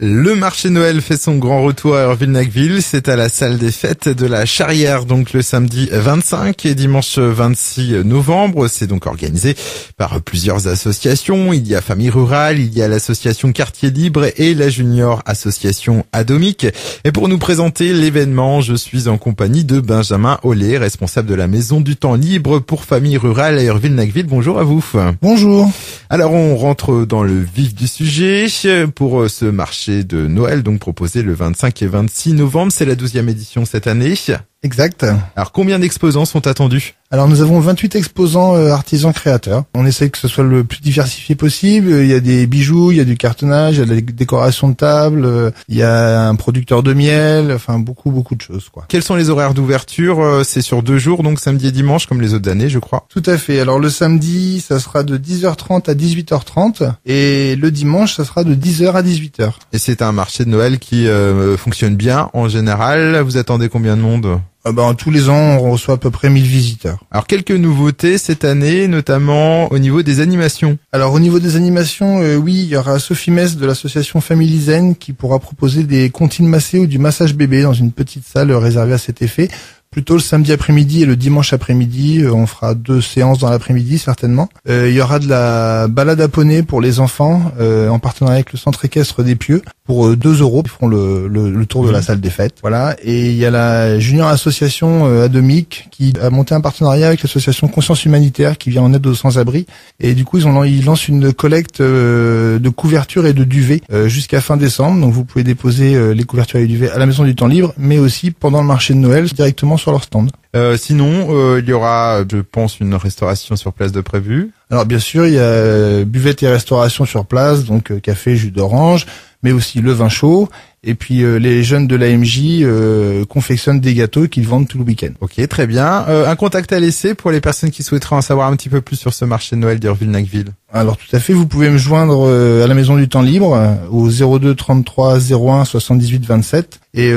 Le marché Noël fait son grand retour à Urville-Nacville. C'est à la salle des fêtes de la Charrière, donc le samedi 25 et dimanche 26 novembre. C'est donc organisé par plusieurs associations. Il y a Famille Rurale, il y a l'association Quartier Libre et la Junior Association Adomique. Et pour nous présenter l'événement, je suis en compagnie de Benjamin Ollet, responsable de la Maison du Temps Libre pour Famille Rurale à Urville-Nacville. Bonjour à vous. Bonjour. Alors on rentre dans le vif du sujet pour ce marché de Noël, donc proposé le 25 et 26 novembre. C'est la 12e édition cette année. Exact. Alors combien d'exposants sont attendus? Alors nous avons 28 exposants euh, artisans créateurs. On essaie que ce soit le plus diversifié possible. Il y a des bijoux, il y a du cartonnage, il y a des décorations de table, euh, il y a un producteur de miel, enfin beaucoup beaucoup de choses quoi. Quels sont les horaires d'ouverture? Euh, C'est sur deux jours, donc samedi et dimanche comme les autres années, je crois. Tout à fait. Alors le samedi, ça sera de 10h30 à 18h30 et le dimanche, ça sera de 10h à 18h. Et c'est un marché de Noël qui fonctionne bien en général. Vous attendez combien de monde? Ben, tous les ans, on reçoit à peu près 1000 visiteurs. Alors, quelques nouveautés cette année, notamment au niveau des animations. Alors, au niveau des animations, euh, oui, il y aura Sophie Mess de l'association Family Zen qui pourra proposer des comptines massées ou du massage bébé dans une petite salle réservée à cet effet plutôt le samedi après-midi et le dimanche après-midi. Euh, on fera deux séances dans l'après-midi certainement. Euh, il y aura de la balade à poney pour les enfants euh, en partenariat avec le centre équestre des Pieux pour 2 euros. Ils feront le, le, tour de la mmh. salle des fêtes. Voilà. Et il y a la Junior Association Atomique qui a monté un partenariat avec l'association Conscience Humanitaire qui vient en aide aux sans-abri. Et du coup, ils, ont, ils lancent une collecte de couverture et de duvet jusqu'à fin décembre. Donc vous pouvez déposer les couvertures et les duvets à la Maison du Temps Libre, mais aussi pendant le marché de Noël directement Euh, sinon, euh, il y aura, je pense, une restauration sur place de prévu. Alors bien sûr, il y a buvette et restauration sur place, donc euh, café, jus d'orange, mais aussi le vin chaud. Et puis euh, les jeunes de l'AMJ euh, confectionnent des gâteaux qu'ils vendent tout le week-end. Ok, très bien. un contact à laisser pour les personnes qui souhaiteraient en savoir un petit peu plus sur ce marché de Noël d'Urville-Nacville. Alors tout à fait, vous pouvez me joindre à la Maison du Temps Libre au 02 33 01 78 27 et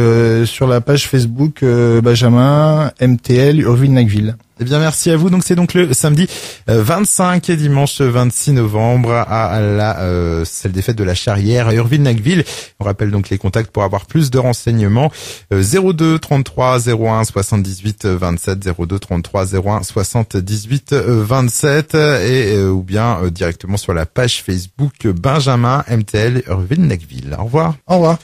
sur la page Facebook Benjamin MTL Urville-Nacville. Eh bien, merci à vous. Donc, c'est donc le samedi 25 euh, et dimanche 26 novembre à la euh, salle des fêtes de la Charrière à Urville-Nacville. On rappelle donc les contacts pour avoir plus de renseignements. 02 33 01 78 27 02 33 01 78 27 et euh, ou bien euh, directement sur la page Facebook Benjamin MTL Urville-Nacville. Au revoir. Au revoir.